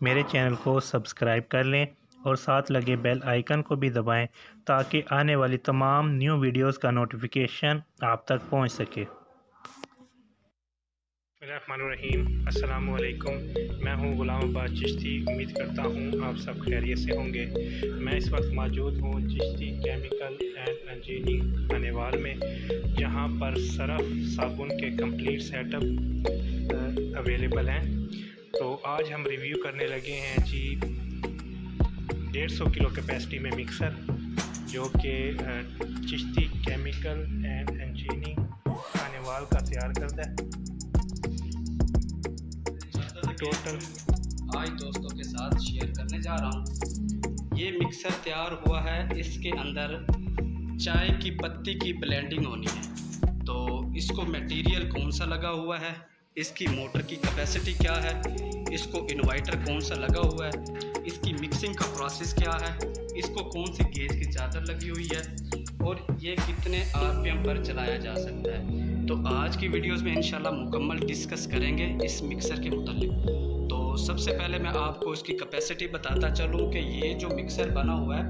मेरे चैनल को सब्सक्राइब कर लें और साथ लगे बेल आइकन को भी दबाएँ ताकि आने वाली तमाम न्यू वीडियोस का नोटिफिकेशन आप तक पहुँच सके। रहीम अस्सलाम वालेकुम मैं हूँ गुलाम अब्बास चिश्ती। उम्मीद करता हूँ आप सब खैरियत से होंगे। मैं इस वक्त मौजूद हूँ Chishti chemical and engineering Khanewal में, जहाँ पर सरफ साबुन के कंप्लीट सेटअप अवेलेबल हैं। तो आज हम रिव्यू करने लगे हैं जी डेढ़ सौ किलो कैपेसिटी में मिक्सर जो कि Chishti chemical and engineering Khanewal का तैयार करता है। टोटल आज दोस्तों के साथ शेयर करने जा रहा हूँ। ये मिक्सर तैयार हुआ है, इसके अंदर चाय की पत्ती की ब्लेंडिंग होनी है। तो इसको मटेरियल कौन सा लगा हुआ है? इसकी मोटर की कैपेसिटी क्या है? इसको इन्वर्टर कौन सा लगा हुआ है? इसकी मिक्सिंग का प्रोसेस क्या है? इसको कौन सी गेज की चादर लगी हुई है? और ये कितने आरपीएम पर चलाया जा सकता है? तो आज की वीडियोस में इंशाल्लाह मुकम्मल डिस्कस करेंगे इस मिक्सर के मुतालिक। तो सबसे पहले मैं आपको इसकी कैपेसिटी बताता चलूँ कि ये जो मिक्सर बना हुआ है,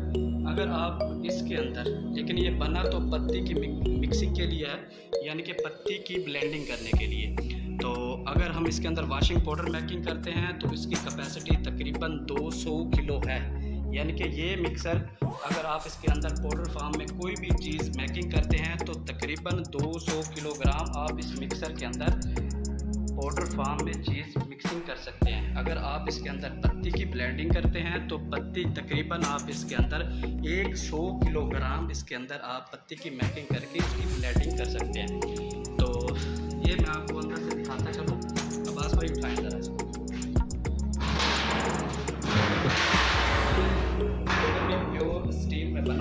अगर आप इसके अंदर, लेकिन ये बना तो पत्ती की मिक्सिंग के लिए है, यानी कि पत्ती की ब्लेंडिंग करने के लिए। तो अगर हम इसके अंदर वाशिंग पाउडर मेकिंग करते हैं तो इसकी कैपेसिटी तकरीबन 200 किलो है। यानी कि ये मिक्सर अगर आप इसके अंदर पाउडर फार्म में कोई भी चीज़ मेकिंग करते हैं तो तकरीबन 200 किलोग्राम आप इस मिक्सर के अंदर पाउडर फार्म में चीज़ मिक्सिंग कर सकते हैं। अगर आप इसके अंदर पत्ती की ब्लेंडिंग करते हैं तो पत्ती तकरीबन आप इसके अंदर 100 किलोग्राम इसके अंदर आप पत्ती की मेकिंग करके इसकी ब्लेंडिंग कर सकते हैं। तो ये मैं आपको अंदर से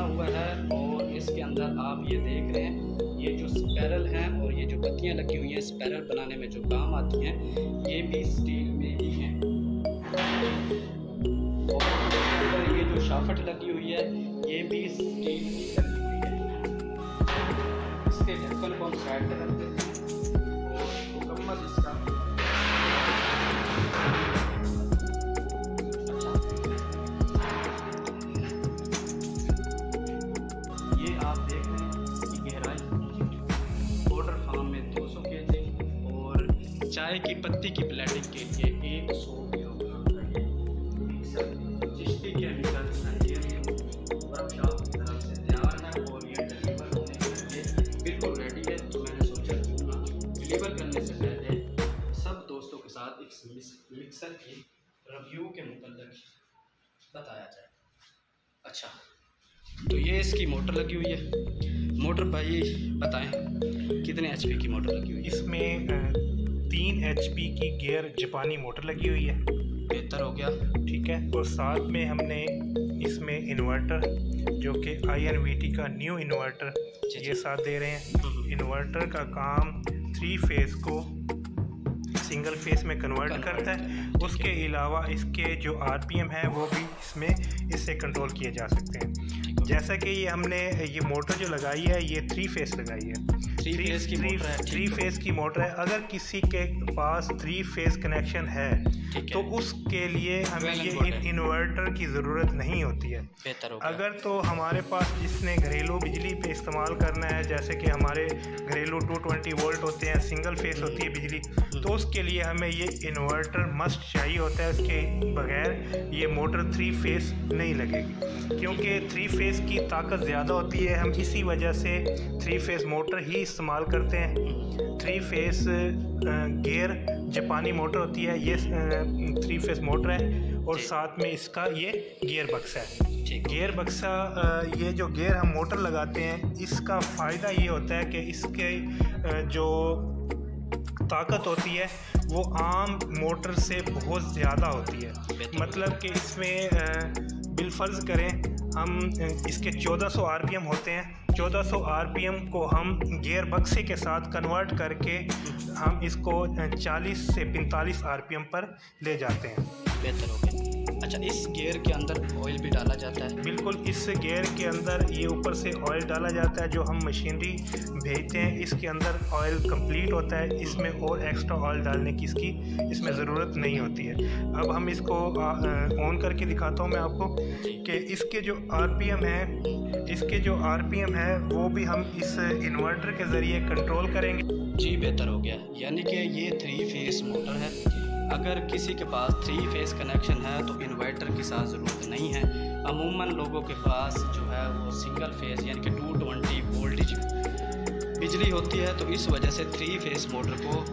अब्बास है और इसके अंदर आप ये देख रहे हैं, ये जो स्पैरल हैं और ये जो पत्तियाँ लगी हुई हैं स्पैरल बनाने में जो काम आती हैं की पत्ती की ब्लेंडिंग के लिए एक सौ से तैयार है तो मैंने सोचा डिलीवर करने से पहले सब दोस्तों के साथ एक मिक्सर की रिव्यू के मतलब बताया जाए। अच्छा तो ये इसकी मोटर लगी हुई है। मोटर भाई, बताएँ, कितने एचपी की मोटर लगी हुई है? इसमें तीन एचपी की गियर जापानी मोटर लगी हुई है। बेहतर हो गया। ठीक है? और साथ में हमने इसमें इन्वर्टर जो कि आई एन वी टी का न्यू इन्वर्टर ये साथ दे रहे हैं। इन्वर्टर हम्म। का काम थ्री फ़ेज़ को सिंगल फेस में कन्वर्ट करता है। उसके अलावा इसके जो आरपीएम है वो भी इसमें इससे कंट्रोल किए जा सकते हैं। जैसा कि ये हमने ये मोटर जो लगाई है ये थ्री फेस लगाई है। थ्री फेस की मोटर है थ्री फ़ेज़ की मोटर है। अगर किसी के पास थ्री फ़ेज़ कनेक्शन है तो उसके लिए हमें ये इन्वर्टर की ज़रूरत नहीं होती है। बेहतर हो अगर तो हमारे पास जिसने घरेलू बिजली पे इस्तेमाल करना है जैसे कि हमारे घरेलू 220 वोल्ट होते हैं सिंगल फेस होती है बिजली हम्म। तो उसके लिए हमें ये इन्वर्टर मस्ट चाहिए होता है। उसके बगैर ये मोटर थ्री फेस नहीं लगेगी। क्योंकि थ्री फेस की ताकत ज़्यादा होती है हम इसी वजह से थ्री फेस मोटर ही इस्तेमाल करते हैं। थ्री फेस गियर जापानी मोटर होती है ये थ्री फेस मोटर है और साथ में इसका ये गियर बक्सा है। गियर बक्सा ये जो गियर हम मोटर लगाते हैं इसका फ़ायदा ये होता है कि इसके जो ताकत होती है वो आम मोटर से बहुत ज़्यादा होती है। मतलब कि इसमें बिलफर्ज करें हम इसके 1400 आरपीएम होते हैं। 1400 आरपीएम को हम गियर बक्से के साथ कन्वर्ट करके हम इसको 40 से 45 आरपीएम पर ले जाते हैं। बेहतर हो गया। अच्छा इस गियर के अंदर ऑयल भी डाला जाता है? बिल्कुल इस गियर के अंदर ये ऊपर से ऑयल डाला जाता है जो हम मशीनरी भेजते हैं। इसके अंदर ऑयल कंप्लीट होता है। इसमें और एक्स्ट्रा ऑयल डालने की इसकी इसमें ज़रूरत नहीं होती है। अब हम इसको ऑन करके दिखाता हूँ मैं आपको कि इसके जो आरपीएम है इसके जो आरपीएम है वो भी हम इस इन्वर्टर के ज़रिए कंट्रोल करेंगे। जी, बेहतर हो गया। यानी कि ये थ्री फेस मोटर है। अगर किसी के पास थ्री फेस कनेक्शन है तो इन्वर्टर की साथ ज़रूरत नहीं है। अमूमन लोगों के पास जो है, वो सिंगल फेस यानी कि टू ट्वेंटी वोल्टेज बिजली होती है तो इस वजह से थ्री फेस मोटर को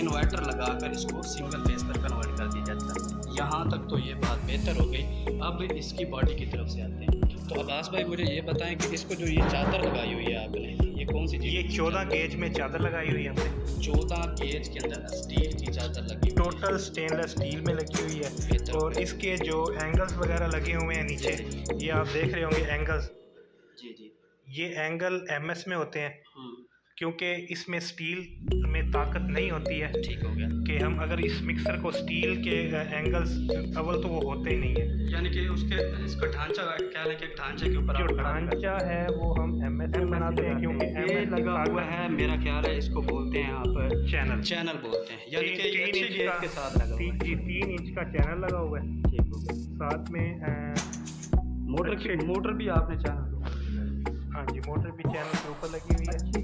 इन्वर्टर लगाकर इसको सिंगल फेस पर कन्वर्ट कर दिया जाता है। यहाँ तक तो ये बात बेहतर हो गई। अब इसकी बॉडी की तरफ़ से आते हैं। तो अब्बास भाई मुझे ये बताएँ कि इसको जो ये चादर लगाई हुई है आपने? ये कौन सी चीज़ ये चौदह गेज में चादर लगाई हुई है हमने। चौदह गेज के अंदर स्टील की चादर लगी टोटल स्टेनलेस स्टील में लगी हुई है। और इसके जो एंगल्स वगैरह लगे हुए हैं नीचे ये आप देख रहे होंगे एंगल्स। जी जी। ये एंगल एमएस में होते हैं। क्योंकि इसमें स्टील में ताकत नहीं होती है। ठीक हो गया। कि हम अगर इस मिक्सर को स्टील के एंगल्स अव्वल तो वो होते ही नहीं है। यानी कि उसके इसका ढांचा क्या है कि ढांचे के ऊपर जो ढांचा है वो हम एम एस बनाते हैं क्योंकि ये लगा हुआ है मेरा ख्याल है इसको बोलते हैं आप चैनल चैनल बोलते हैं। यानी कि तीन इंच का साथ लगा हुआ है। तीन इंच का चैनल लगा हुआ है। ठीक हो गया। साथ में मोटर मोटर भी आपने चैनल जी मोटर भी चैनल के ऊपर लगी हुई है। अच्छी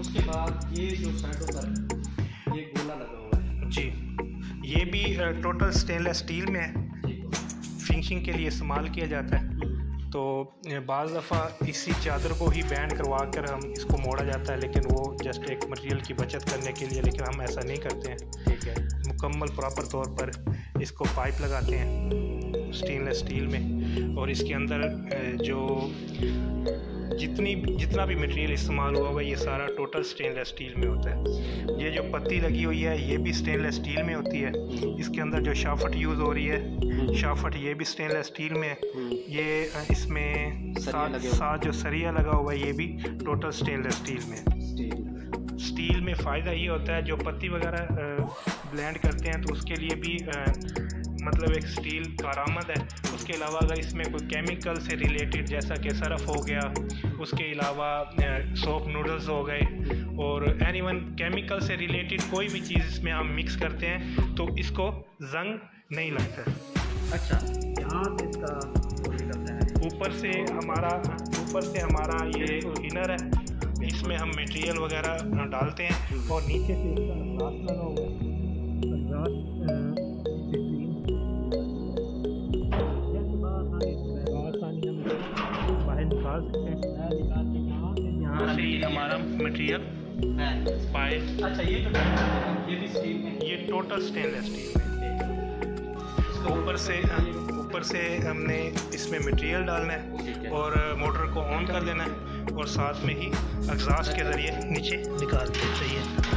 उसके बाद ये जो साइडों पर ये गोला लगा हुआ है। जी ये भी टोटल स्टेनलेस स्टील में है। फिनिशिंग के लिए इस्तेमाल किया जाता है। तो बाज़ दफ़ा इसी चादर को ही बैंड करवा कर हम इसको मोड़ा जाता है लेकिन वो जस्ट एक मटेरियल की बचत करने के लिए लेकिन हम ऐसा नहीं करते हैं। ठीक है। मुकम्मल प्रॉपर तौर पर इसको पाइप लगाते हैं। स्टेनलेस स्टील में। और इसके अंदर जो जितनी जितना भी मटेरियल इस्तेमाल हुआ हुआ ये सारा टोटल स्टेनलेस स्टील में होता है। ये जो पत्ती लगी हुई है ये भी स्टेनलेस स्टील में होती है। इसके अंदर जो शाफट यूज़ हो रही है शाफट ये भी स्टेनलेस स्टील में है। ये इसमें साथ साथ जो सरिया लगा हुआ है ये भी टोटल स्टेनलेस स्टील में है। स्टील में फ़ायदा ये होता है जो पत्ती वगैरह ब्लेंड करते हैं तो उसके लिए भी मतलब एक स्टील कारामद है। उसके अलावा अगर इसमें कोई केमिकल से रिलेटेड जैसा कि सरफ हो गया उसके अलावा सोप नूडल्स हो गए और एनी वन केमिकल से रिलेटेड कोई भी चीज़ इसमें हम मिक्स करते हैं तो इसको जंग नहीं लगता अच्छा यहाँ से इसका है। ऊपर से हमारा ऊपर से हमारा ये इनर है। इसमें हम मटेरियल वगैरह डालते हैं। और नीचे से इसका है। ग्लास, मटेरियल पाए अच्छा ये तो ये भी स्टील ये टोटल स्टेनलेस स्टील है। ऊपर से ऊपर से हमने इसमें मटेरियल डालना है है। और मोटर को ऑन कर देना है और साथ में ही एग्जॉस्ट के ज़रिए नीचे निकाल देना चाहिए।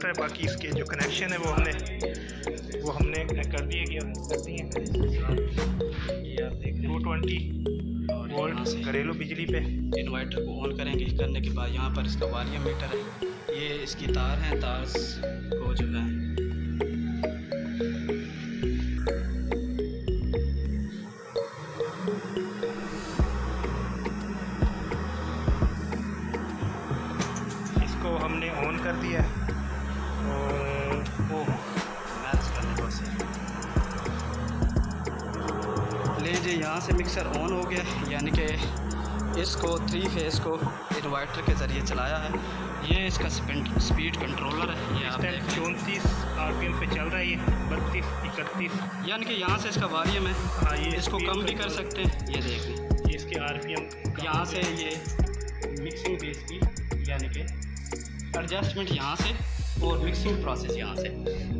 का है बाकी इसके जो कनेक्शन है वो हमने वो हमने कर दिए कि कर दिए। टू ट्वेंटी वोल्ट घरेलू बिजली पे। इन्वर्टर को ऑन करेंगे। करने के बाद यहाँ पर इसका वारियम मीटर है। ये इसकी तार हैं। तार को जो है। इसको हमने ऑन कर दिया। है मैच करने को से जी यहाँ से मिक्सर ऑन हो गया यानी कि इसको थ्री फेस को इन्वर्टर के ज़रिए चलाया है। ये इसका स्पीड कंट्रोलर है। ये आप चौंतीस आर पी एम पे चल रहा है ये बत्तीस इकतीस। यानी कि यहाँ से इसका वारियम है। हाँ ये इसको कम भी कर सकते हैं। ये देख लें। इसके आर पी एम यहाँ से ये मिक्सिंग बेस की यानी कि एडजस्टमेंट यहाँ से। और मिक्सिंग प्रोसेस यहाँ से।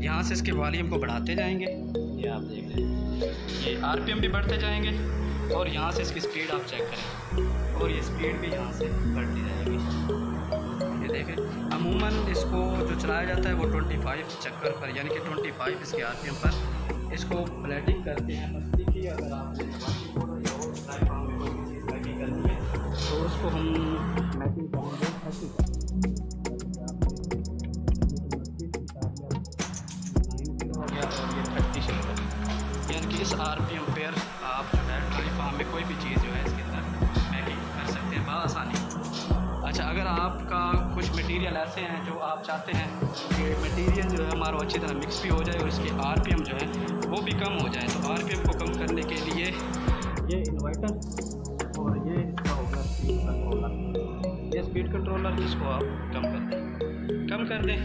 यहाँ से इसके वॉल्यूम को बढ़ाते जाएँगे। ये आप देख लें। ये आरपीएम भी बढ़ते जाएँगे और यहाँ से इसकी स्पीड आप चेक करें। और ये स्पीड भी यहाँ से बढ़ती जाएगी। ये देखें, अमूमन इसको जो चलाया जाता है वो 25 चक्कर पर, यानी कि 25 इसके आरपीएम पर, इसको ब्लैडिंग करते हैं। मस्ती की अगर आपने तो उसको हम मैचिंग करेंगे। अच्छा अगर आपका कुछ मटेरियल ऐसे हैं जो आप चाहते हैं कि मटेरियल जो है हमारा अच्छी तरह मिक्स भी हो जाए और इसकी आर पी एम जो है, वो भी कम हो जाए तो आर पी एम को कम करने के लिए ये इन्वर्टर और ये इसका होगा स्पीड कंट्रोलर ये स्पीड कंट्रोलर इसको आप कम कर दें। कम कर दें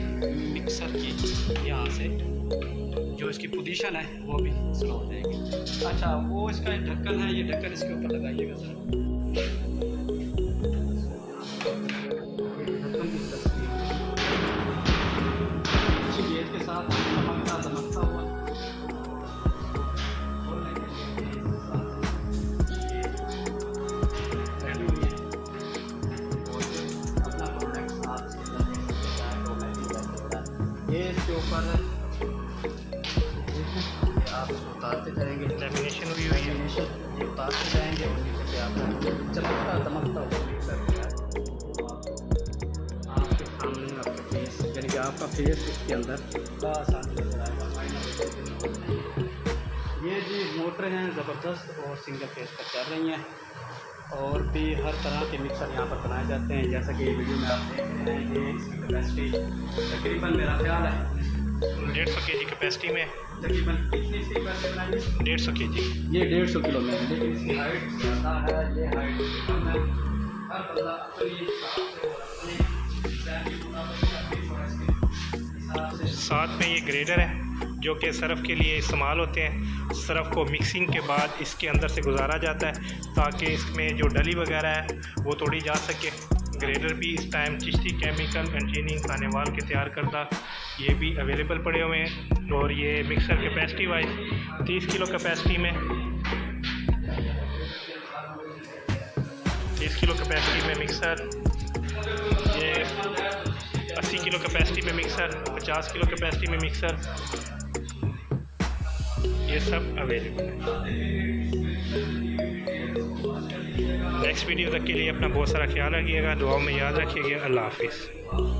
मिक्सर की यहाँ से, जो इसकी पोजीशन है, वो भी स्लो हो जाएगी। अच्छा वो इसका ढक्कन है, ये ढक्कन इसके ऊपर लगाइएगा सर ऊपर है। आप उतारते जाएँगे। लेमिनेशन हुई हुई है। उतारते जाएँगे और नीचे से आप चमकता दमकता हुआ आपके सामने आपका फेस यानी कि आपका फेस इसके अंदर आसानी नज़र आएगा। ये जी मोटर हैं ज़बरदस्त और सिंगल फेस पर चल रही हैं। और भी हर तरह के मिक्सर यहाँ पर बनाए जाते हैं। जैसा कि वीडियो में आप देख रहे हैं ये इसकी कैपेसिटी तकरीबन मेरा ख्याल है। डेढ़ सौ के जी कैपेसिटी में। तकरीबन कितनी इसकी कैपेसिटी बनाई डेढ़ सौ के जी ये डेढ़ सौ किलो में है। लेकिन इसकी हाइट ज़्यादा है ये हाइट कम है। हर बंदा अपनी साथ में ये ग्रेडर है। जो कि सरफ़ के लिए इस्तेमाल होते हैं। सरफ़ को मिक्सिंग के बाद इसके अंदर से गुजारा जाता है ताकि इसमें जो डली वगैरह है, वो तोड़ी जा सके। ग्रेडर भी इस time Chishti chemical engineering Khanewal के तैयार करदा। ये भी अवेलेबल पड़े हुए हैं और ये मिक्सर कैपेसिटी वाइज तीस किलो कैपेसिटी में, तीस किलो कैपेसिटी में मिक्सर, ये अस्सी किलो कैपेसिटी में मिक्सर, पचास किलो कैपेसिटी में मिक्सर ये सब अवेलेबल है। नेक्स्ट वीडियो तक के लिए अपना बहुत सारा ख्याल रखिएगा, दुआओं में याद रखिएगा। अल्लाह हाफिज़।